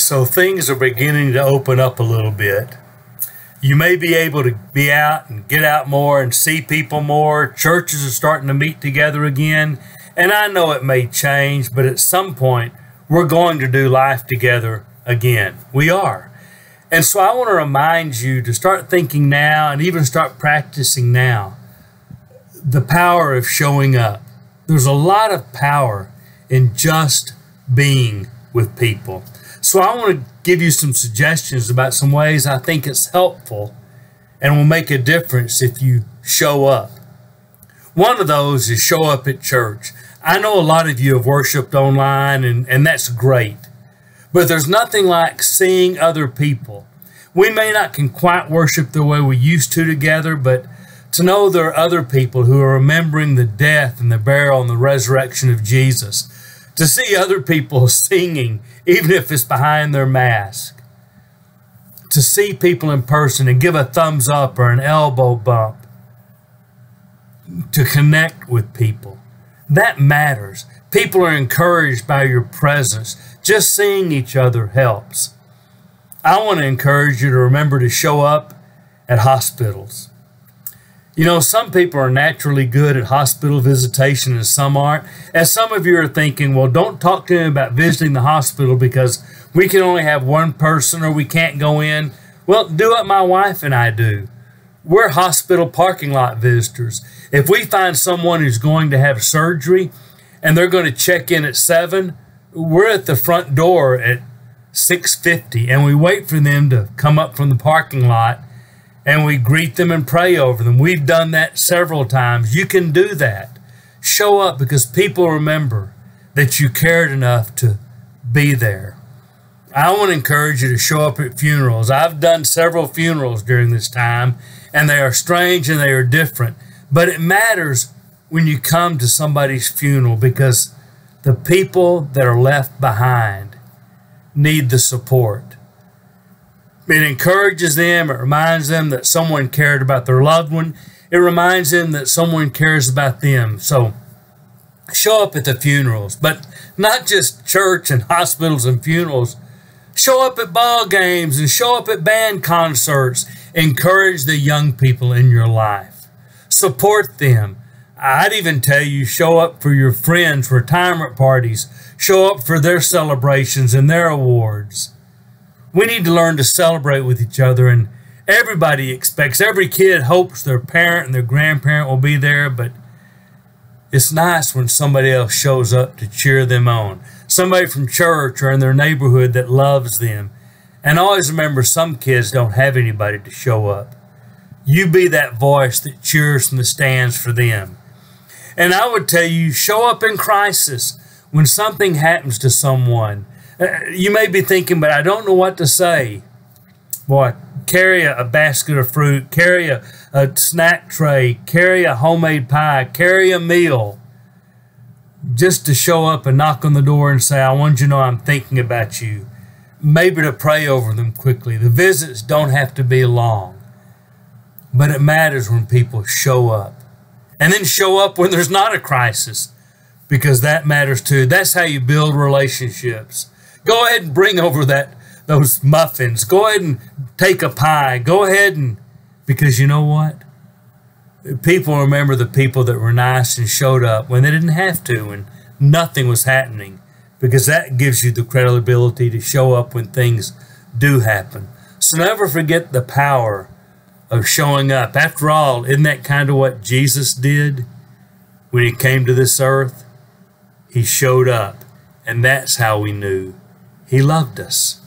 So things are beginning to open up a little bit. You may be able to be out and get out more and see people more. Churches are starting to meet together again. And I know it may change, but at some point, we're going to do life together again. We are. And so I want to remind you to start thinking now and even start practicing now the power of showing up. There's a lot of power in just being with people. So I want to give you some suggestions about some ways I think it's helpful and will make a difference if you show up. One of those is show up at church. I know a lot of you have worshiped online, and, and that's great. But there's nothing like seeing other people. We may not can quite worship the way we used to together, but to know there are other people who are remembering the death and the burial and the resurrection of Jesus, to see other people singing, even if it's behind their mask, to see people in person and give a thumbs up or an elbow bump, to connect with people. That matters. People are encouraged by your presence. Just seeing each other helps. I want to encourage you to remember to show up at hospitals. You know, some people are naturally good at hospital visitation and some aren't. As some of you are thinking, well, don't talk to me about visiting the hospital because we can only have one person or we can't go in. Well, do what my wife and I do. We're hospital parking lot visitors. If we find someone who's going to have surgery and they're going to check in at 7, we're at the front door at 6:50 and we wait for them to come up from the parking lot and we greet them and pray over them. We've done that several times. You can do that. Show up because people remember that you cared enough to be there. I want to encourage you to show up at funerals. I've done several funerals during this time and they are strange and they are different. But it matters when you come to somebody's funeral because the people that are left behind need the support. It encourages them, it reminds them that someone cared about their loved one, it reminds them that someone cares about them. So show up at the funerals, but not just church and hospitals and funerals. Show up at ball games and show up at band concerts Encourage the young people in your life. Support them. I'd even tell you show up for your friends' retirement parties, show up for their celebrations and their awards. We need to learn to celebrate with each other, and everybody expects, every kid hopes their parent and their grandparent will be there, but it's nice when somebody else shows up to cheer them on. Somebody from church or in their neighborhood that loves them and always remember some kids don't have anybody to show up. You be that voice that cheers from the stands for them. And I would tell you, show up in crisis when something happens to someone. Uh, you may be thinking, but I don't know what to say. Boy, carry a, basket of fruit, carry a, a snack tray, carry a homemade pie, carry a meal. Just to show up and knock on the door and say, I want you to know I'm thinking about you maybe to pray over them quickly. The visits don't have to be long, but it matters when people show up. And then show up when there's not a crisis, because that matters too. That's how you build relationships. Go ahead and bring over that those muffins. Go ahead and take a pie. Go ahead and because you know what? People remember the people that were nice and showed up when they didn't have to and nothing was happening because that gives you the credibility to show up when things do happen. So never forget the power of showing up. After all, isn't that kind of what Jesus did when he came to this earth? He showed up, and that's how we knew he loved us.